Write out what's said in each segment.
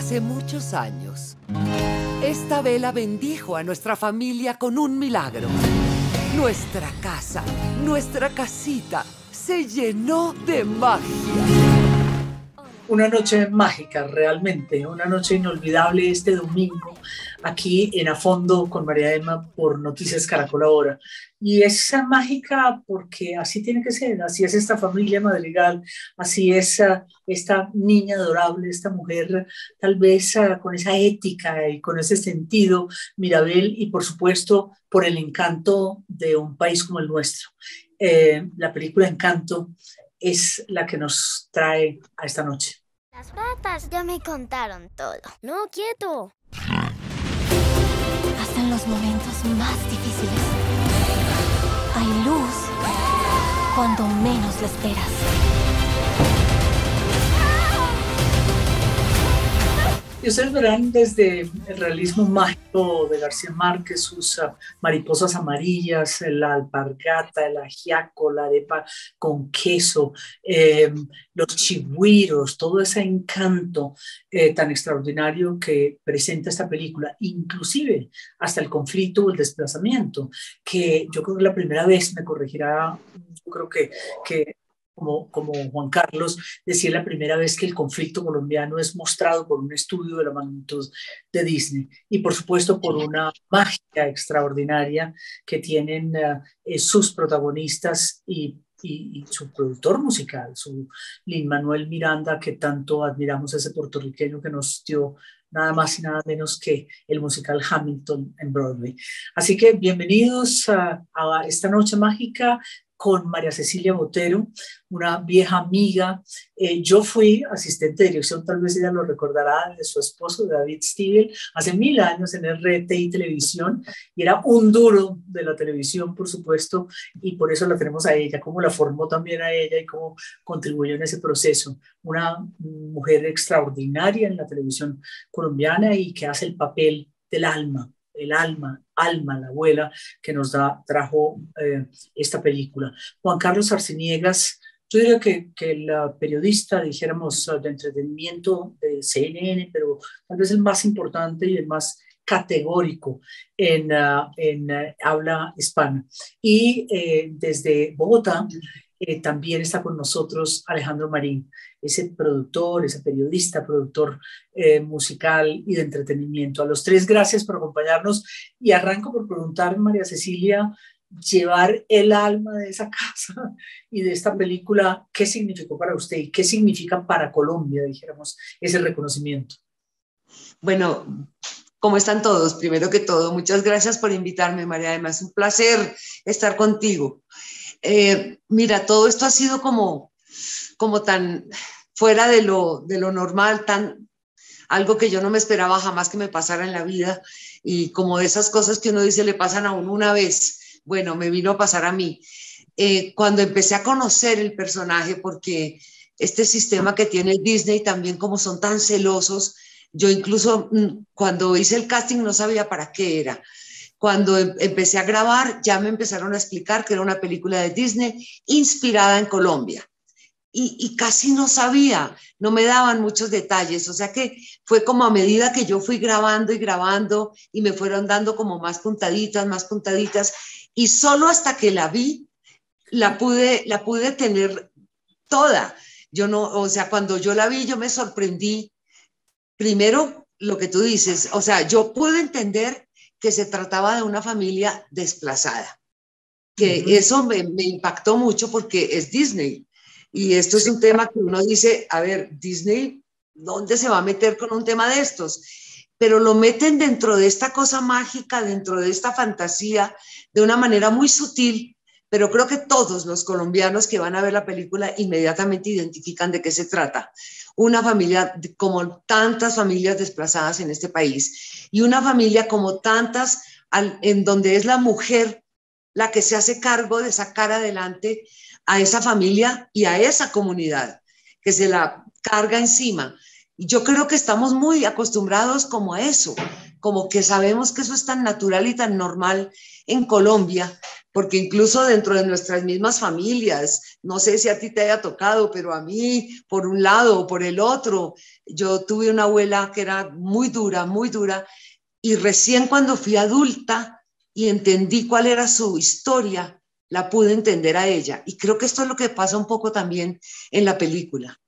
Hace muchos años, esta vela bendijo a nuestra familia con un milagro. Nuestra casa, nuestra casita, se llenó de magia. Una noche mágica realmente, una noche inolvidable este domingo aquí en A Fondo con María Emma por Noticias Caracol Ahora. Y es mágica porque así tiene que ser, así es esta familia madrigal, así es ah, esta niña adorable, esta mujer tal vez ah, con esa ética y con ese sentido, Mirabel, y por supuesto por el encanto de un país como el nuestro. Eh, la película Encanto es la que nos trae a esta noche. Las ratas ya me contaron todo. No, quieto. En los momentos más difíciles hay luz cuando menos lo esperas. Y ustedes verán desde el realismo mágico de García Márquez, sus ah, mariposas amarillas, la alpargata, el ajiaco, la arepa con queso, em, los chigüiros, todo ese encanto eh, tan extraordinario que presenta esta película, inclusive hasta el conflicto o el desplazamiento, que yo creo que la primera vez me corregirá, yo creo que, que como, como Juan Carlos decía la primera vez que el conflicto colombiano es mostrado por un estudio de la magnitud de Disney y por supuesto por una magia extraordinaria que tienen eh, sus protagonistas y, y, su productor musical, su Lin Manuel Miranda, que tanto admiramos ese puertorriqueño que nos dio nada más y nada menos que el musical Hamilton en Broadway. Así que bienvenidos a, a esta noche mágica con María Cecilia Botero, una vieja amiga. Eh, yo fui asistente de dirección, tal vez ella lo recordará, de su esposo, David Stiegel, hace mil años en RT y televisión, y era un duro de la televisión, por supuesto, y por eso la tenemos a ella, cómo la formó también a ella y cómo contribuyó en ese proceso. Una mujer extraordinaria en la televisión colombiana y que hace el papel del alma, el alma, alma, la abuela que nos da, trajo eh, esta película. Juan Carlos Arceniegas, yo diría que, que el periodista, dijéramos, de entretenimiento de CNN, pero tal vez el más importante y el más categórico en, uh, en uh, habla hispana. Y eh, desde Bogotá eh, también está con nosotros Alejandro Marín, ese productor, ese periodista, productor eh, musical y de entretenimiento. A los tres, gracias por acompañarnos y arranco por preguntar, María Cecilia, llevar el alma de esa casa y de esta película, ¿qué significó para usted y qué significa para Colombia, dijéramos, ese reconocimiento? Bueno, ¿cómo están todos? Primero que todo, muchas gracias por invitarme, María. Además, un placer estar contigo. Eh, mira, todo esto ha sido como, como tan fuera de lo, de lo normal, tan algo que yo no me esperaba jamás que me pasara en la vida y como de esas cosas que uno dice le pasan a uno una vez, bueno, me vino a pasar a mí. Eh, cuando empecé a conocer el personaje, porque este sistema que tiene Disney también como son tan celosos, yo incluso mm, cuando hice el casting no sabía para qué era. Cuando em, empecé a grabar, ya me empezaron a explicar que era una película de Disney inspirada en Colombia. Y, casi no sabía, no me daban muchos detalles, o sea que fue como a medida que yo fui grabando y grabando y me fueron dando como más puntaditas, más puntaditas, y solo hasta que la vi, la pude, la pude tener toda. Yo no, o sea, cuando yo la vi, yo me sorprendí. Primero, lo que tú dices, o sea, yo pude entender que se trataba de una familia desplazada. Que eso me, impactó mucho porque es Disney. Y esto es un tema que uno dice, a ver, Disney, ¿dónde se va a meter con un tema de estos? Pero lo meten dentro de esta cosa mágica, dentro de esta fantasía, de una manera muy sutil, pero creo que todos los colombianos que van a ver la película inmediatamente identifican de qué se trata una familia como tantas familias desplazadas en este país y una familia como tantas en donde es la mujer la que se hace cargo de sacar adelante a esa familia y a esa comunidad que se la carga encima. Yo creo que estamos muy acostumbrados como a eso, como que sabemos que eso es tan natural y tan normal en Colombia, porque incluso dentro de nuestras mismas familias, no sé si a ti te haya tocado, pero a mí, por un lado o por el otro, yo tuve una abuela que era muy dura, muy dura, y recién cuando fui adulta y entendí cuál era su historia, la pude entender a ella. Y creo que esto es lo que pasa un poco también en la película.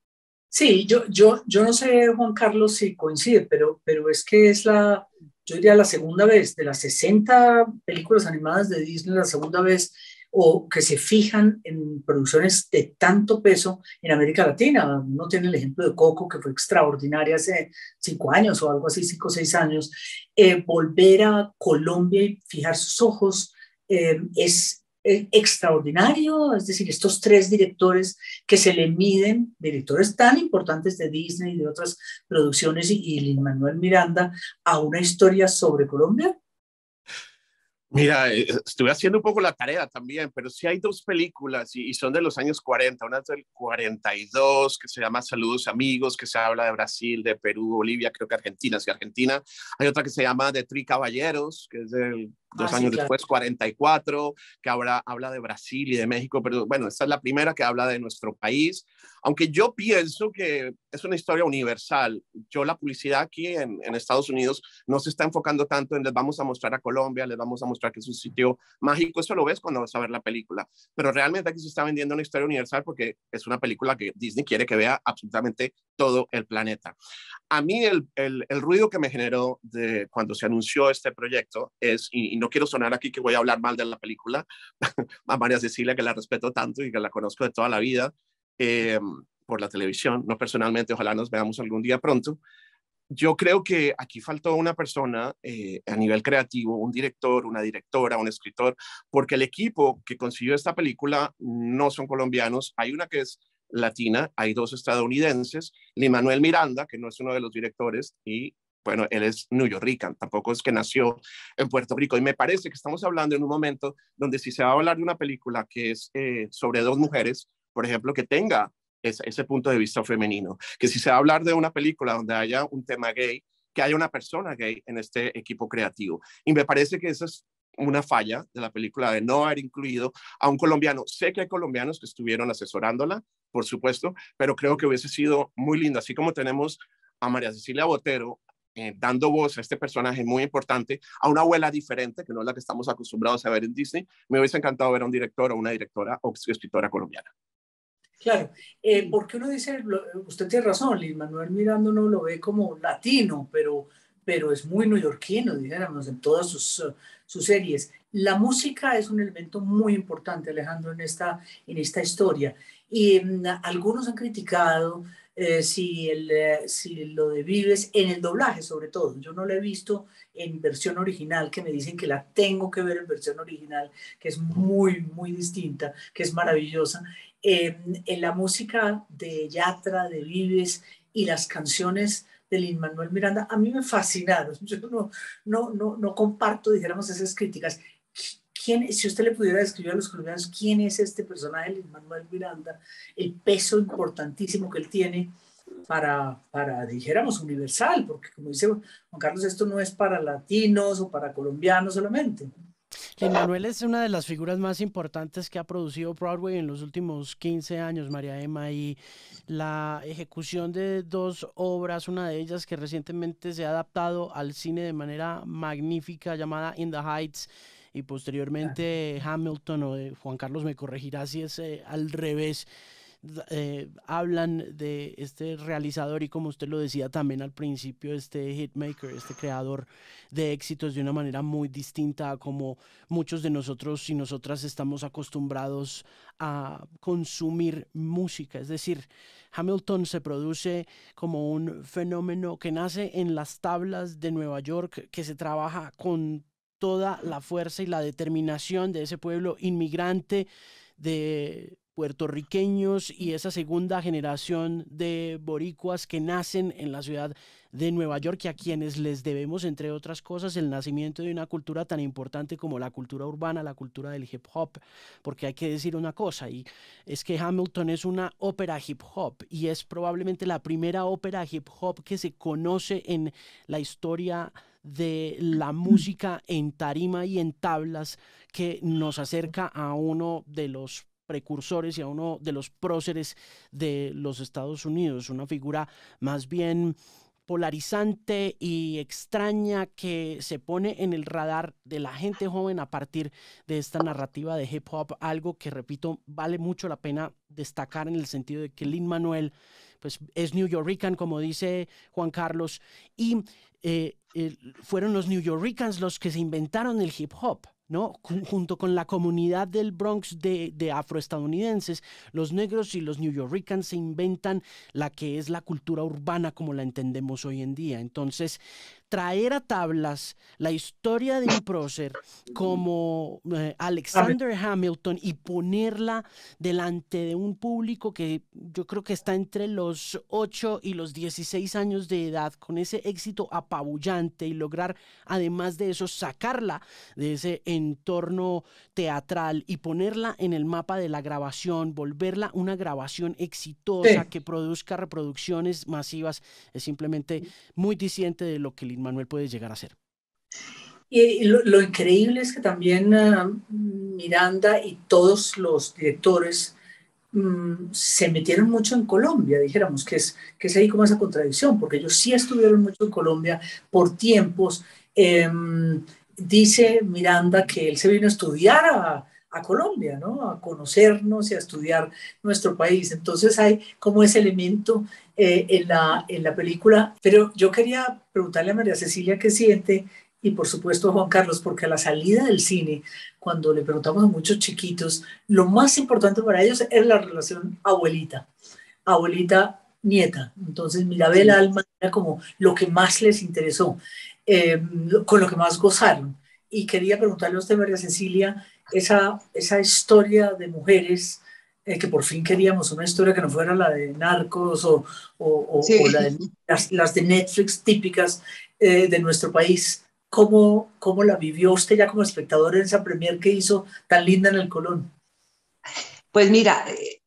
Sí, yo, yo, yo no sé, Juan Carlos, si coincide, pero, pero es que es la, yo diría la segunda vez, de las 60 películas animadas de Disney, la segunda vez, o que se fijan en producciones de tanto peso en América Latina. Uno tiene el ejemplo de Coco, que fue extraordinaria hace cinco años o algo así, cinco o seis años. Eh, volver a Colombia y fijar sus ojos eh, es, extraordinario, es decir, estos tres directores que se le miden, directores tan importantes de Disney y de otras producciones, y, y Manuel Miranda, a una historia sobre Colombia, Mira, eh, estuve haciendo un poco la tarea también, pero sí hay dos películas y, son de los años 40, una es del 42 que se llama Saludos Amigos, que se habla de Brasil, de Perú, Bolivia, creo que Argentina, sí, Argentina. Hay otra que se llama De Tri Caballeros, que es del dos ah, años después, 44, que habla, habla de Brasil y de México, pero bueno, esta es la primera que habla de nuestro país, aunque yo pienso que es una historia universal. Yo la publicidad aquí en, en, Estados Unidos no se está enfocando tanto en les vamos a mostrar a Colombia, les vamos a mostrar que es un sitio mágico, eso lo ves cuando vas a ver la película, pero realmente aquí se está vendiendo una historia universal porque es una película que Disney quiere que vea absolutamente todo el planeta. A mí el, el, el ruido que me generó de cuando se anunció este proyecto es, y, y no quiero sonar aquí que voy a hablar mal de la película, a María Cecilia, que la respeto tanto y que la conozco de toda la vida eh, por la televisión, no personalmente, ojalá nos veamos algún día pronto. Yo creo que aquí faltó una persona eh, a nivel creativo, un director, una directora, un escritor, porque el equipo que consiguió esta película no son colombianos. Hay una que es latina, hay dos estadounidenses, Lin Manuel Miranda, que no es uno de los directores, y bueno, él es New Yorker, tampoco es que nació en Puerto Rico. Y me parece que estamos hablando en un momento donde si se va a hablar de una película que es eh, sobre dos mujeres, por ejemplo, que tenga ese, ese, punto de vista femenino, que si se va a hablar de una película donde haya un tema gay, que haya una persona gay en este equipo creativo. Y me parece que esa es una falla de la película de no haber incluido a un colombiano. Sé que hay colombianos que estuvieron asesorándola, por supuesto, pero creo que hubiese sido muy lindo, así como tenemos a María Cecilia Botero, eh, dando voz a este personaje muy importante, a una abuela diferente, que no es la que estamos acostumbrados a ver en Disney, me hubiese encantado ver a un director o una directora o escritora colombiana. Claro, eh, porque uno dice, usted tiene razón, Luis Manuel Miranda no lo ve como latino, pero, pero es muy neoyorquino, dijéramos, en todas sus, sus series. La música es un elemento muy importante, Alejandro, en esta, en esta historia. Y mm, algunos han criticado eh, si, el, eh, si lo de Vives, en el doblaje sobre todo. Yo no lo he visto en versión original, que me dicen que la tengo que ver en versión original, que es muy, muy distinta, que es maravillosa. Eh, en la música de Yatra, de Vives y las canciones de Lin Manuel Miranda, a mí me fascinaron. Yo no, no, no, no comparto, dijéramos, esas críticas. ¿Quién, si usted le pudiera describir a los colombianos quién es este personaje, Luis Manuel Miranda, el peso importantísimo que él tiene para, para, dijéramos, universal, porque como dice Juan Carlos, esto no es para latinos o para colombianos solamente. Lin Manuel es una de las figuras más importantes que ha producido Broadway en los últimos 15 años, María Emma, y la ejecución de dos obras, una de ellas que recientemente se ha adaptado al cine de manera magnífica, llamada In the Heights, y posteriormente Hamilton o Juan Carlos me corregirá si es eh, al revés. Eh, hablan de este realizador y como usted lo decía también al principio, este hitmaker, este creador de éxitos de una manera muy distinta a como muchos de nosotros y nosotras estamos acostumbrados a consumir música. Es decir, Hamilton se produce como un fenómeno que nace en las tablas de Nueva York, que se trabaja con toda la fuerza y la determinación de ese pueblo inmigrante de puertorriqueños y esa segunda generación de boricuas que nacen en la ciudad de Nueva York y a quienes les debemos, entre otras cosas, el nacimiento de una cultura tan importante como la cultura urbana, la cultura del hip hop, porque hay que decir una cosa, y es que Hamilton es una ópera hip hop y es probablemente la primera ópera hip hop que se conoce en la historia de la música en tarima y en tablas que nos acerca a uno de los precursores y a uno de los próceres de los Estados Unidos, una figura más bien polarizante y extraña que se pone en el radar de la gente joven a partir de esta narrativa de hip hop, algo que repito vale mucho la pena destacar en el sentido de que Lin Manuel pues es New Yorkican como dice Juan Carlos y eh, fueron los New Yorkers los que se inventaron el hip hop. ¿no? junto con la comunidad del Bronx de, de, afroestadounidenses, los negros y los New Yorkers se inventan la que es la cultura urbana como la entendemos hoy en día. Entonces, traer a tablas la historia de un prócer como eh, Alexander Hamilton y ponerla delante de un público que yo creo que está entre los 8 y los 16 años de edad, con ese éxito apabullante y lograr además de eso sacarla de ese entorno teatral y ponerla en el mapa de la grabación, volverla una grabación exitosa que produzca reproducciones masivas, es simplemente muy disciente de lo que Manuel puede llegar a ser. Y lo, increíble es que también ah, Miranda y todos los directores mm, se metieron mucho en Colombia, dijéramos, que es, que es ahí como esa contradicción, porque ellos sí estuvieron mucho en Colombia por tiempos. Em, dice Miranda que él se vino a estudiar a, a Colombia, ¿no? A conocernos y a estudiar nuestro país. Entonces hay como ese elemento eh, en, la, en la película. Pero yo quería preguntarle a María Cecilia qué siente y por supuesto a Juan Carlos, porque a la salida del cine, cuando le preguntamos a muchos chiquitos, lo más importante para ellos es la relación abuelita, abuelita-nieta. Entonces Mirabel Alma era como lo que más les interesó, eh, con lo que más gozaron. Y quería preguntarle a usted, María Cecilia, esa, esa historia de mujeres eh, que por fin queríamos una historia que no fuera la de narcos o, o, la de, las, de Netflix típicas eh, de nuestro país. ¿Cómo, ¿Cómo la vivió usted ya como espectador en esa premier que hizo tan linda en el Colón? Pues mira, eh,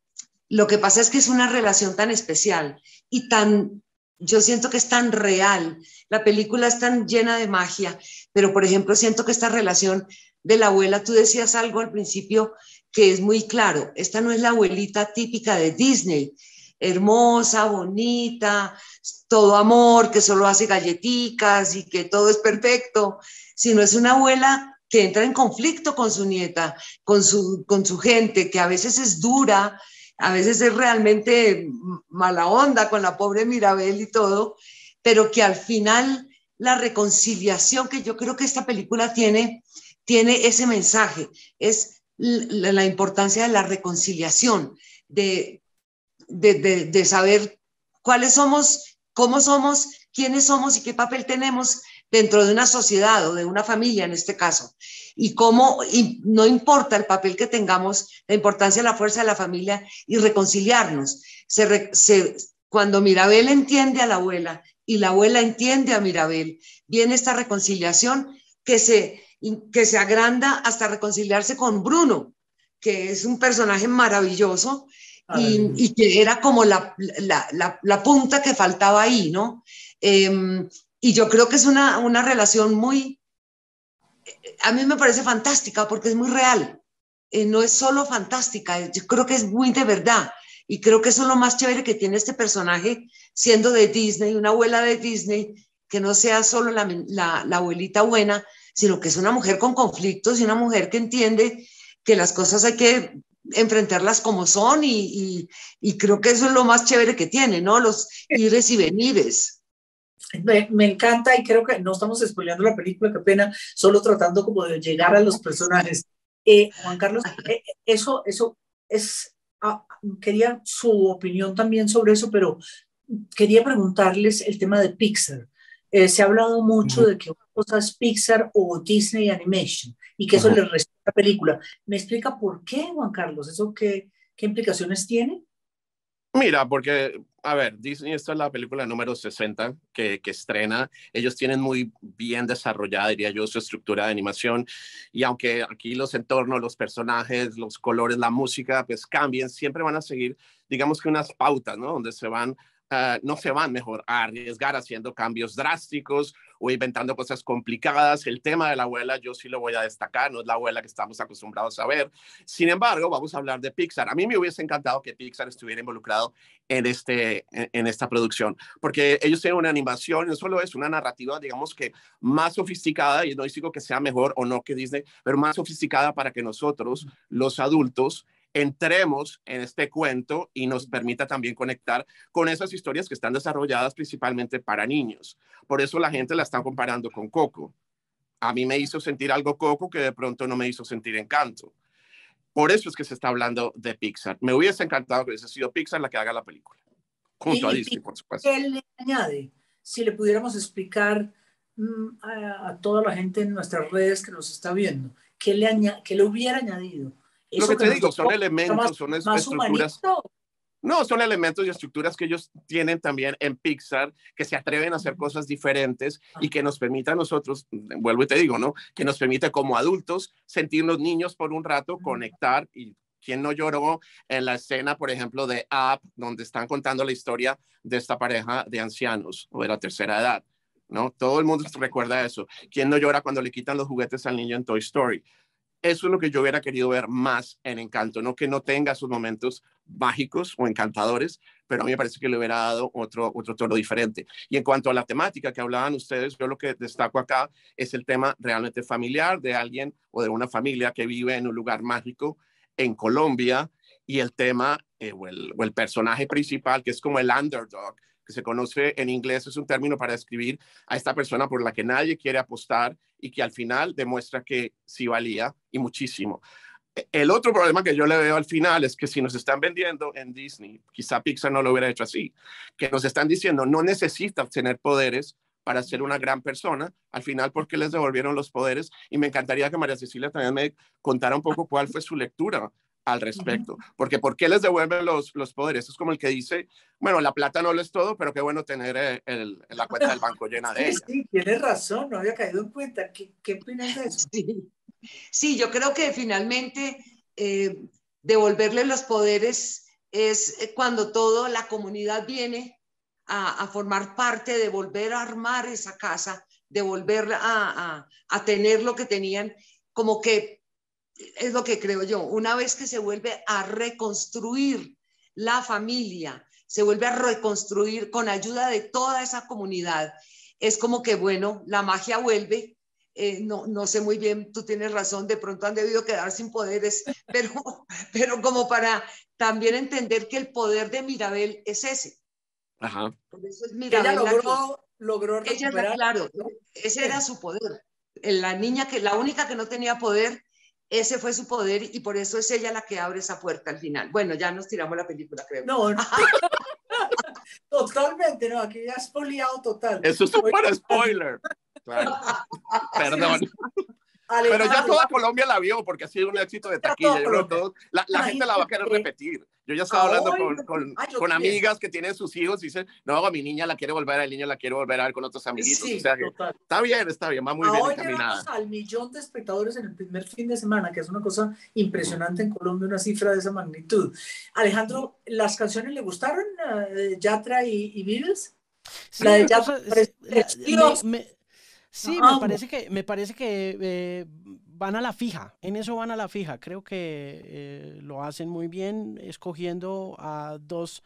lo que pasa es que es una relación tan especial y tan, yo siento que es tan real. La película es tan llena de magia, pero por ejemplo siento que esta relación de la abuela, tú decías algo al principio que es muy claro, esta no es la abuelita típica de Disney, hermosa, bonita, todo amor, que solo hace galletitas y que todo es perfecto, sino es una abuela que entra en conflicto con su nieta, con su, con su gente, que a veces es dura, a veces es realmente mala onda con la pobre Mirabel y todo, pero que al final la reconciliación que yo creo que esta película tiene tiene ese mensaje, es la, importancia de la reconciliación, de, de, saber cuáles somos, cómo somos, quiénes somos y qué papel tenemos dentro de una sociedad o de una familia en este caso. Y cómo y no importa el papel que tengamos, la importancia de la fuerza de la familia y reconciliarnos. cuando Mirabel entiende a la abuela y la abuela entiende a Mirabel, viene esta reconciliación que se, que se agranda hasta reconciliarse con Bruno, que es un personaje maravilloso y, que era como la, la, punta que faltaba ahí, ¿no? Em, y yo creo que es una, una relación muy, a mí me parece fantástica porque es muy real, eh, no es solo fantástica, yo creo que es muy de verdad. Y creo que eso es lo más chévere que tiene este personaje, siendo de Disney, una abuela de Disney, que no sea solo la, la abuelita buena, sino que es una mujer con conflictos y una mujer que entiende que las cosas hay que enfrentarlas como son y, creo que eso es lo más chévere que tiene, ¿no? Los ires y venires. Me, encanta y creo que no estamos spoileando la película, qué pena, solo tratando como de llegar a los personajes. Eh, Juan Carlos, eh, eso, eso es, ah, quería su opinión también sobre eso, pero quería preguntarles el tema de Pixar. Eh, se ha hablado mucho de que una cosa es Pixar o Disney Animation y que eso le resta a la película. ¿Me explica por qué, Juan Carlos? ¿Eso qué, qué implicaciones tiene? Mira, porque, a ver, Disney, esta es la película número 60 que, que, estrena. Ellos tienen muy bien desarrollada, diría yo, su estructura de animación. Y aunque aquí los entornos, los personajes, los colores, la música, pues cambien, siempre van a seguir, digamos que unas pautas, ¿no? Donde se van ah, no se van mejor a arriesgar haciendo cambios drásticos o inventando cosas complicadas. El tema de la abuela yo sí lo voy a destacar, no es la abuela que estamos acostumbrados a ver. Sin embargo, vamos a hablar de Pixar. A mí me hubiese encantado que Pixar estuviera involucrado en, este, en, esta producción, porque ellos tienen una animación, no solo es una narrativa, digamos que más sofisticada, y no digo que sea mejor o no que Disney, pero más sofisticada para que nosotros, los adultos, entremos en este cuento y nos permita también conectar con esas historias que están desarrolladas principalmente para niños. Por eso la gente la está comparando con Coco. A mí me hizo sentir algo Coco que de pronto no me hizo sentir encanto. Por eso es que se está hablando de Pixar. Me hubiese encantado que hubiese sido Pixar la que haga la película, junto a Disney, por supuesto. ¿Qué le añade? Si le pudiéramos explicar mm, a, toda la gente en nuestras redes que nos está viendo, ¿qué le, qué le hubiera añadido? Lo que te digo, son elementos, son estructuras. No, son elementos y estructuras que ellos tienen también en Pixar, que se atreven a hacer cosas diferentes y que nos permite a nosotros, vuelvo y te digo, ¿no? Que nos permite como adultos sentirnos niños por un rato, conectar y ¿Quién no lloró en la escena, por ejemplo, de Up, donde están contando la historia de esta pareja de ancianos o de la tercera edad? ¿No? Todo el mundo recuerda eso. ¿Quién no llora cuando le quitan los juguetes al niño en Toy Story? Eso es lo que yo hubiera querido ver más en Encanto, no que no tenga sus momentos mágicos o encantadores, pero a mí me parece que le hubiera dado otro, otro tono diferente. Y en cuanto a la temática que hablaban ustedes, yo lo que destaco acá es el tema realmente familiar de alguien o de una familia que vive en un lugar mágico en Colombia y el tema eh, o, el, o el personaje principal, que es como el underdog, que se conoce en inglés, es un término para describir a esta persona por la que nadie quiere apostar y que al final demuestra que sí valía y muchísimo. E, el otro problema que yo le veo al final es que si nos están vendiendo en Disney, quizá Pixar no lo hubiera hecho así, que nos están diciendo no necesitas tener poderes para ser una gran persona, al final porque les devolvieron los poderes y me encantaría que María Cecilia también me contara un poco cuál fue su lectura al respecto. Porque ¿por qué les devuelven los, los poderes? Es como el que dice, bueno, la plata no lo es todo, pero qué bueno tener eh, el, la cuenta del banco llena de ella. Sí, tienes razón, no había caído en cuenta. ¿Qué, qué opinas de eso? Sí, yo creo que finalmente eh, devolverle los poderes es eh, cuando toda la comunidad viene a, a, formar parte de volver a armar esa casa, de volver a, a, a tener lo que tenían, como que es lo que creo yo, una vez que se vuelve a reconstruir la familia, se vuelve a reconstruir con ayuda de toda esa comunidad, es como que, bueno, la magia vuelve. Eh, no, no sé muy bien, tú tienes razón, de pronto han debido quedar sin poderes, pero, pero como para también entender que el poder de Mirabel es ese. Ajá. Por eso es Mirabel. Ella logró, logró recuperar. claro, ese era su poder. La niña que, la única que no tenía poder ese fue su poder y por eso es ella la que abre esa puerta al final. Bueno, ya nos tiramos la película, creo. No, no. totalmente, no, aquí ya has poliado total. Eso es un para spoiler. Claro. Perdón. Pero ya toda Colombia la vio porque ha sido un éxito de taquilla. la, gente la va a querer repetir. Yo ya estaba hablando con, con, amigas que tienen sus hijos y dicen, no, mi niña la quiere volver, el niño la quiere volver a ver con otros amiguitos. o sea, está bien, está bien, va muy bien encaminada. al millón de espectadores en el primer fin de semana, que es una cosa impresionante en Colombia, una cifra de esa magnitud. Alejandro, ¿las canciones le gustaron? Uh, Yatra y, y Beatles? la de Yatra, Sí, me parece que, me parece que eh, van a la fija, en eso van a la fija. Creo que eh, lo hacen muy bien, escogiendo a dos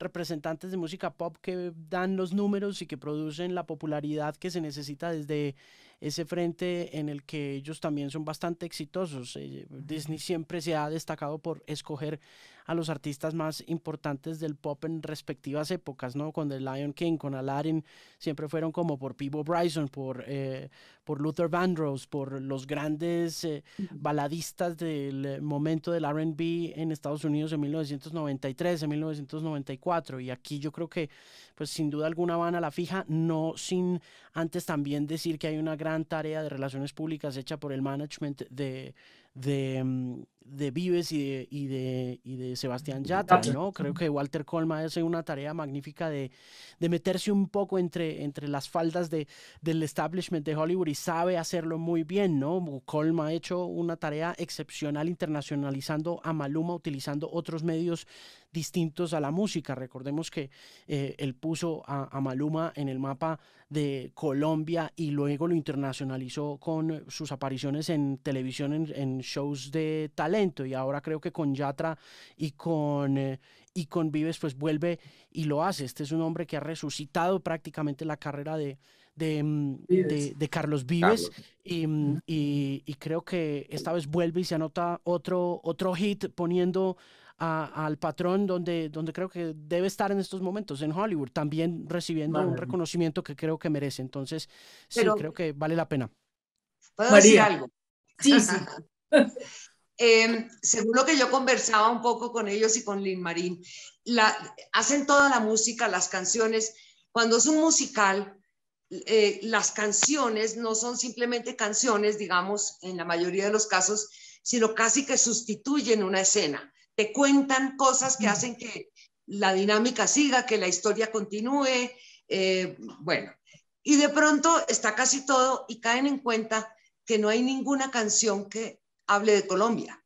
representantes de música pop que dan los números y que producen la popularidad que se necesita desde ese frente en el que ellos también son bastante exitosos. Eh, Disney siempre se ha destacado por escoger a los artistas más importantes del pop en respectivas épocas, ¿no? Con The Lion King, con Aladdin, siempre fueron como por Peebo Bryson, por, eh, por Luther Vandross, por los grandes eh, baladistas del momento del RB en Estados Unidos en 1993, en 1994. Y aquí yo creo que, pues sin duda alguna van a la fija, no sin antes también decir que hay una gran tarea de relaciones públicas hecha por el management de de, mm, de Vives y de, y de, y de Sebastián Yatra, ¿no? Creo que Walter Colma hace una tarea magnífica de, de meterse un poco entre, entre las faldas de, del establishment de Hollywood y sabe hacerlo muy bien, ¿no? Colma ha hecho una tarea excepcional internacionalizando a Maluma, utilizando otros medios distintos a la música. Recordemos que eh, él puso a, Maluma en el mapa de Colombia y luego lo internacionalizó con sus apariciones en televisión en, shows de talento y ahora creo que con Yatra y con, eh, y con Vives pues vuelve y lo hace. Este es un hombre que ha resucitado prácticamente la carrera de, de, mm, Carlos Vives mm, Y, y, creo que esta vez vuelve y se anota otro, otro hit poniendo al patrón donde, donde creo que debe estar en estos momentos, en Hollywood, también recibiendo un reconocimiento que creo que merece. Entonces, sí, creo que vale la pena. ¿Puedo decir algo? Sí, sí. Em, según lo que yo conversaba un poco con ellos y con Lin Marín, la, hacen toda la música, las canciones. Cuando es un musical, eh, las canciones no son simplemente canciones, digamos, en la mayoría de los casos, sino casi que sustituyen una escena. Te cuentan cosas que hacen que la dinámica siga, que la historia continúe, eh, bueno, y de pronto está casi todo y caen en cuenta que no hay ninguna canción que hable de Colombia,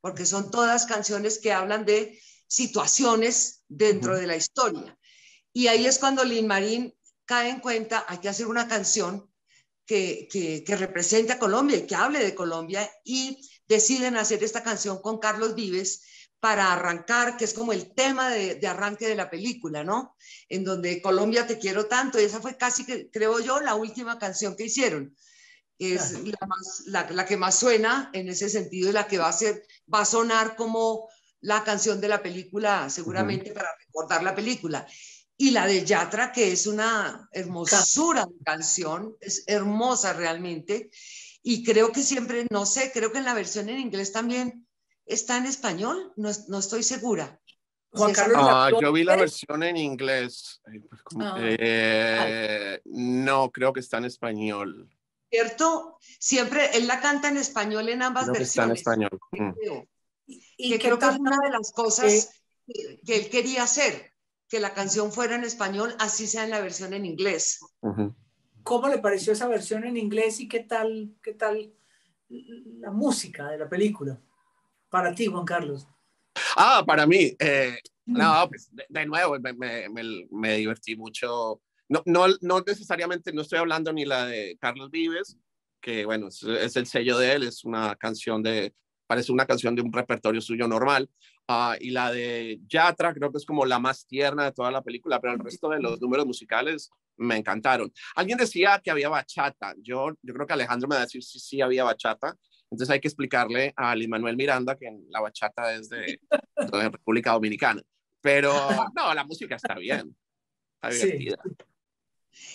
porque son todas canciones que hablan de situaciones dentro de la historia. Y ahí es cuando Lin Marín cae en cuenta, hay que hacer una canción que, que, que represente a Colombia y que hable de Colombia y deciden hacer esta canción con Carlos Vives para arrancar, que es como el tema de, arranque de la película, ¿no? En donde Colombia te quiero tanto, y esa fue casi que, creo yo, la última canción que hicieron. Es la, que más suena en ese sentido y la que va a, ser, va a sonar como la canción de la película, seguramente para recordar la película. Y la de Yatra, que es una hermosura de canción, es hermosa realmente. Y creo que siempre, no sé, creo que en la versión en inglés también está en español, no, no estoy segura. Juan Carlos, ah, yo vi la versión en inglés. Pues, ah. eh, no, creo que está en español. ¿Cierto? Siempre él la canta en español en ambas versiones. está en español. Mm. Y, que creo que es una de las cosas que, él quería hacer, que la canción fuera en español, así sea en la versión en inglés. ¿Cómo le pareció esa versión en inglés y qué tal, qué tal la música de la película? Para ti, Juan Carlos. Ah, para mí. Eh, no, pues de, nuevo, me, me, me, divertí mucho. No, no, no necesariamente, no estoy hablando ni la de Carlos Vives, que bueno, es, es el sello de él, es una canción de, parece una canción de un repertorio suyo normal. Uh, y la de Yatra creo que es como la más tierna de toda la película, pero el resto de los números musicales me encantaron. Alguien decía que había bachata. Yo, yo creo que Alejandro me va a decir si sí había bachata. Entonces hay que explicarle a Luis Manuel Miranda que la bachata es de, República Dominicana. Pero no, la música está bien. Está divertida.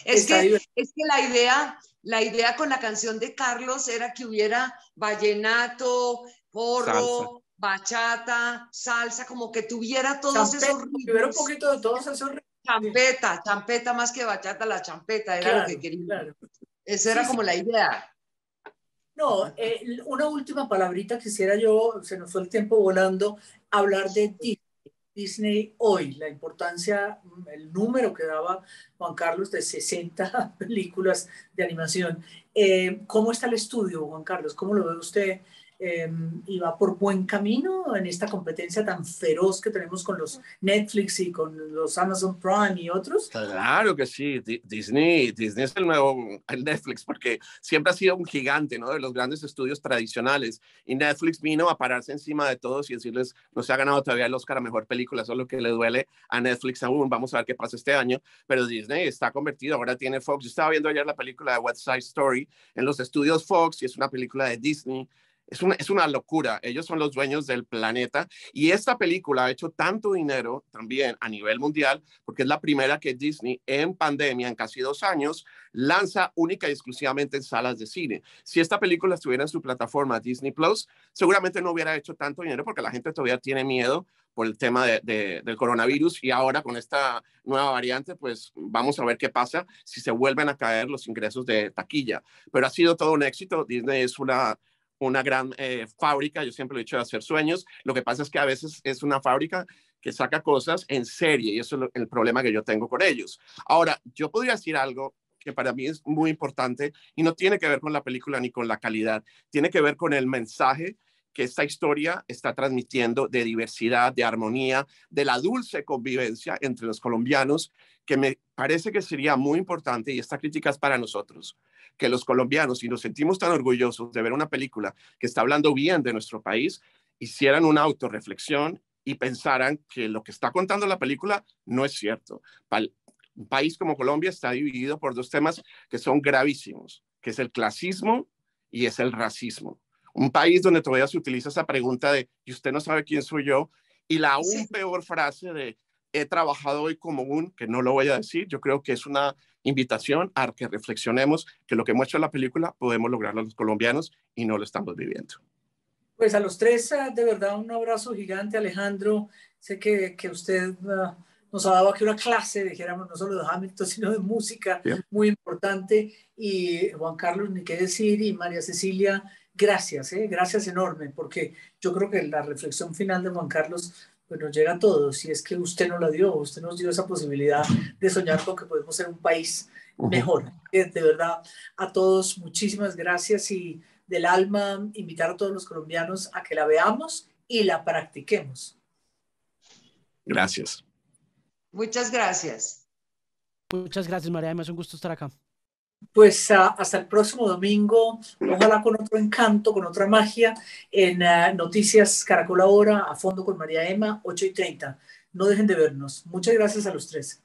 Es, que, es que la idea, la idea con la canción de Carlos era que hubiera vallenato, porro, bachata, salsa, como que tuviera todos esos ritmos. un poquito de todos esos ritmos. Champeta, champeta más que bachata, la champeta era lo que quería. Esa era como la idea. No, eh, una última palabrita quisiera yo, se nos fue el tiempo volando, hablar de Disney. Disney hoy, la importancia, el número que daba Juan Carlos de 60 películas de animación. Eh, ¿Cómo está el estudio, Juan Carlos? ¿Cómo lo ve usted Em, y va por buen camino en esta competencia tan feroz que tenemos con los Netflix y con los Amazon Prime y otros? Claro que sí, Disney, Disney es el nuevo Netflix porque siempre ha sido un gigante ¿no? de los grandes estudios tradicionales y Netflix vino a pararse encima de todos y decirles, no se ha ganado todavía el Oscar a Mejor Película, eso es lo que le duele a Netflix aún, vamos a ver qué pasa este año, pero Disney está convertido, ahora tiene Fox, yo estaba viendo ayer la película de West Side Story en los estudios Fox y es una película de Disney es una, es una locura. Ellos son los dueños del planeta y esta película ha hecho tanto dinero también a nivel mundial porque es la primera que Disney en pandemia, en casi dos años, lanza única y exclusivamente en salas de cine. Si esta película estuviera en su plataforma Disney Plus, seguramente no hubiera hecho tanto dinero porque la gente todavía tiene miedo por el tema de, del coronavirus y ahora con esta nueva variante, pues vamos a ver qué pasa si se vuelven a caer los ingresos de taquilla. Pero ha sido todo un éxito. Disney es una una gran eh, fábrica, yo siempre lo he dicho, de hacer sueños. Lo que pasa es que a veces es una fábrica que saca cosas en serie y eso es el problema que yo tengo con ellos. Ahora, yo podría decir algo que para mí es muy importante y no tiene que ver con la película ni con la calidad, tiene que ver con el mensaje que esta historia está transmitiendo de diversidad, de armonía, de la dulce convivencia entre los colombianos, que me parece que sería muy importante, y esta crítica es para nosotros, que los colombianos, si nos sentimos tan orgullosos de ver una película que está hablando bien de nuestro país, hicieran una autorreflexión y pensaran que lo que está contando la película no es cierto. Un país como Colombia está dividido por dos temas que son gravísimos, que es el clasismo y es el racismo. Un país donde todavía se utiliza esa pregunta de, ¿y usted no sabe quién soy yo? Y la aún peor frase de, he trabajado hoy como un, que no lo voy a decir, yo creo que es una invitación a que reflexionemos que lo que muestra la película podemos lograrlo los colombianos y no lo estamos viviendo. Pues a los tres, ah, de verdad, un abrazo gigante, Alejandro. Sé que, que usted ah, nos ha dado aquí una clase, dijéramos, no solo de Hamilton, sino de música, muy importante. Y Juan Carlos, ni qué decir, y María Cecilia, gracias, ¿eh? gracias enorme, porque yo creo que la reflexión final de Juan Carlos pues nos llega a todos, y es que usted nos la dio, usted nos dio esa posibilidad de soñar con que podemos ser un país mejor. De verdad, a todos, muchísimas gracias y del alma invitar a todos los colombianos a que la veamos y la practiquemos. Gracias. Muchas gracias. Muchas gracias, María. Además, un gusto estar acá. Pues hasta el próximo domingo, ojalá con otro encanto, con otra magia, en ah, Noticias Caracol Ahora, a fondo con María Emma, 8 y 30. No dejen de vernos. Muchas gracias a los tres.